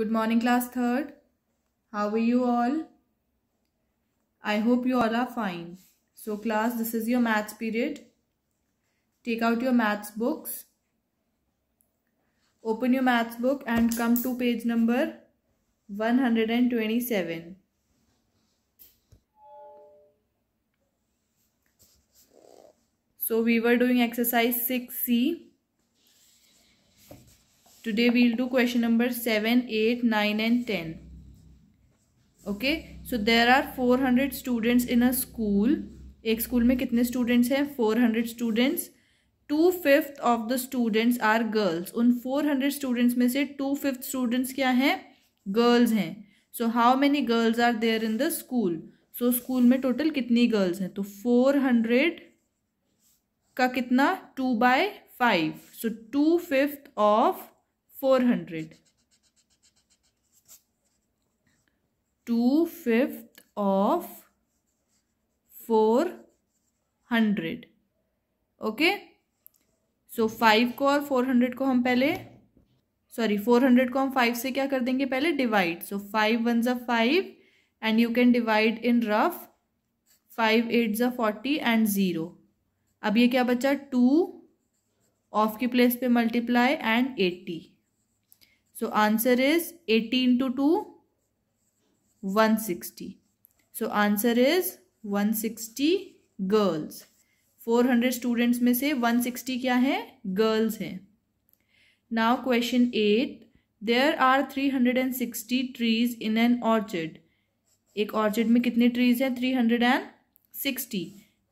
Good morning, class third. How are you all? I hope you all are fine. So, class, this is your maths period. Take out your maths books. Open your maths book and come to page number 127. So, we were doing exercise 6C. Today we'll do question number 7, 8, 9 and 10. Okay. So there are 400 students in a school. एक school में कितने students हैं? 400 students two fifth of the students are girls उन 400 students में से two fifth students क्या हैं? Girls हैं. So how many girls are there in the school so school में टोटल कितनी गर्ल्स हैं? तो 400 का कितना? Two by five so two fifth of four hundred. Two fifth of four hundred. Okay? So five को और four hundred को हम पहले सॉरी फोर हंड्रेड को हम फाइव से क्या कर देंगे पहले? डिवाइड सो फाइव वन ज़ा five and you can divide in rough five eight ज़ा फोर्टी एंड ज़ीरो अब ये क्या बचा? टू ऑफ़ की प्लेस पे multiply and eighty so answer is eighty into two one sixty so answer is one sixty girls four hundred students में से one sixty क्या है? गर्ल्स हैं. Now question eight there are three hundred and sixty trees in an orchard एक orchard में कितने trees हैं? Three hundred and sixty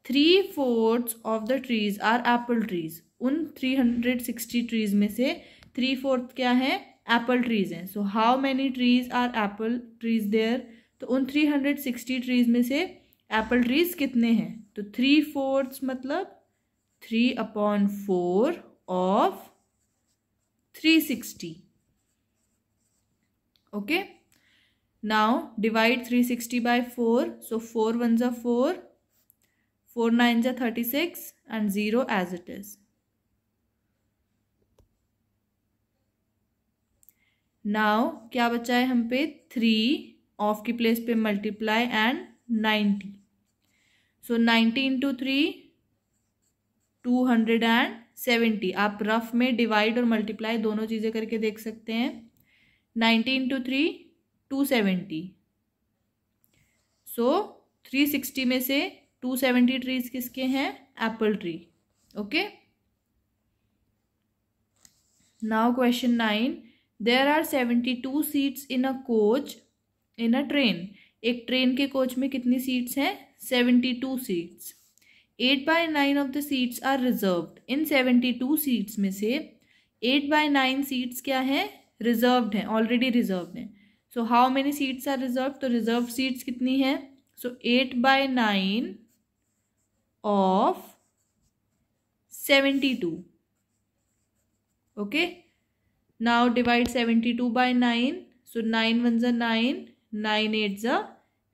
three fourth of the trees are apple trees उन थ्री हंड्रेड सिक्सटी ट्रीज में से three fourth क्या है? Apple trees हैं। So how many trees are apple trees there तो उन थ्री हंड्रेड सिक्सटी ट्रीज में से एप्पल ट्रीज कितने हैं? तो थ्री फोर्थ मतलब three upon four of three sixty okay now divide three sixty by four so four one ज़ा four four nine ज़ा thirty six and zero as it is now क्या बचा है हम पे? थ्री ऑफ़ की place पे multiply and ninety so ninety into three two hundred and seventy आप रफ में डिवाइड और मल्टीप्लाई दोनों चीज़ें करके देख सकते हैं। Ninety into three two seventy so three sixty में से टू सेवेंटी ट्रीज किसके हैं? Apple tree okay now question nine there are seventy two seats in a coach in a train एक ट्रेन के कोच में कितनी सीट्स हैं? Seventy two seats eight by nine of the seats are reserved in seventy two seats में से eight by nine seats क्या हैं? Reserved हैं. ऑलरेडी रिजर्व्ड हैं. So how many seats are reserve तो रिज़र्व सीट्स कितनी हैं? So eight by nine of seventy two okay now divide 72 by 9 so 9 ones are 9 9 eights are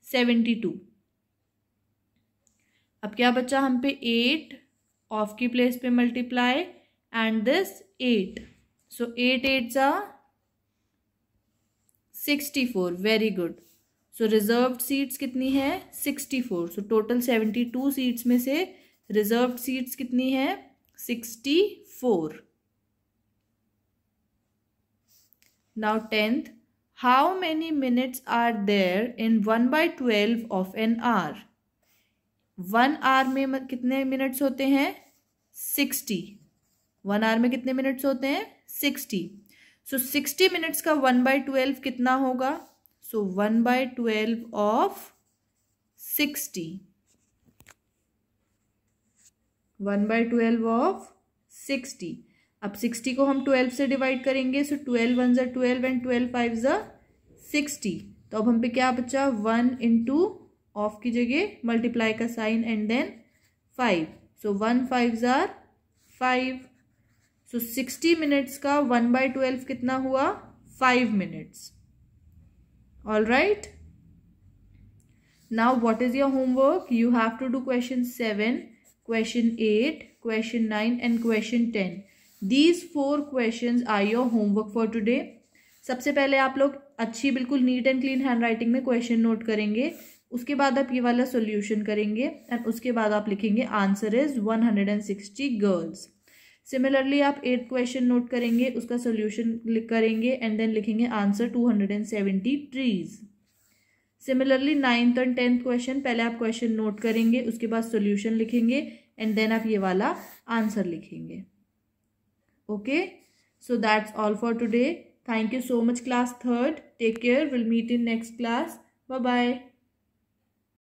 72 अब क्या बचा हम पे? एट ऑफ़ की प्लेस पे multiply and this eight so 8 eights are 64 very good so reserve seats कितनी है? 64 so total 72 seats में से रिज़र्व सीट्स कितनी है? 64 Now 10th, how many minutes are there in 1 by 12 of an hour? One hour में कितने minutes होते हैं? सिक्सटी वन आवर में कितने मिनट्स होते हैं? सिक्सटी सो सिक्सटी मिनट्स का वन बाय ट्वेल्व कितना होगा? So one by twelve of sixty one by twelve of sixty अब सिक्सटी को हम ट्वेल्व से डिवाइड करेंगे सो ट्वेल्व वन ज़ा ट्वेल्व एंड ट्वेल्व फाइव ज़ा सिक्सटी। तो अब हम पे क्या बचा? वन इंटू ऑफ़ की जगह मल्टीप्लाई का sign and then five so one five tsar five so sixty minutes का वन बाय ट्वेल्व कितना हुआ? Five minutes all right now what is your homework you have to do question seven question eight question nine and question ten These four question are your homework for today. सबसे पहले आप लोग अच्छी, बिल्कुल neat and clean hand writing में question note करेंगे। उसके बाद आप ये वाला सोल्यूशन करेंगे एंड उसके बाद आप लिखेंगे answer is one hundred and sixty girls similarly आप एट क्वेश्चन नोट करेंगे, उसका सोल्यूशन करेंगे एंड देन लिखेंगे answer two hundred and seventy trees similarly ninth and tenth question पहले आप क्वेश्चन नोट करेंगे, उसके बाद सोल्यूशन लिखेंगे एंड देन आप ये वाला आंसर लिखेंगे। okay? So that's all for today. Thank you so much class third. Take care. We'll meet in next class. Bye bye